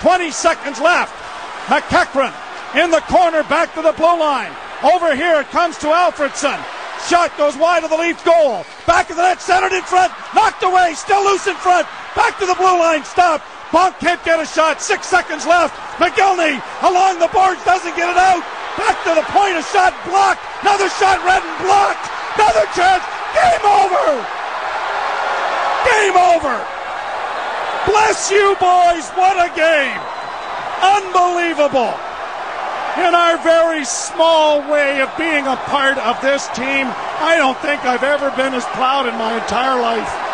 20 seconds left. McEachern in the corner, back to the blue line. Over here it comes to Alfredsson. Shot goes wide of the Leaf goal. Back of the net, centered in front, knocked away, still loose in front. Back to the blue line, stop. Bonk can't get a shot. Six seconds left. McGillney along the boards doesn't get it out. Back to the point, a shot blocked. Another shot, Redden blocked. Another chance. Game over. Game over. Bless you, boys. What a game. Unbelievable. In our very small way of being a part of this team, I don't think I've ever been as proud in my entire life.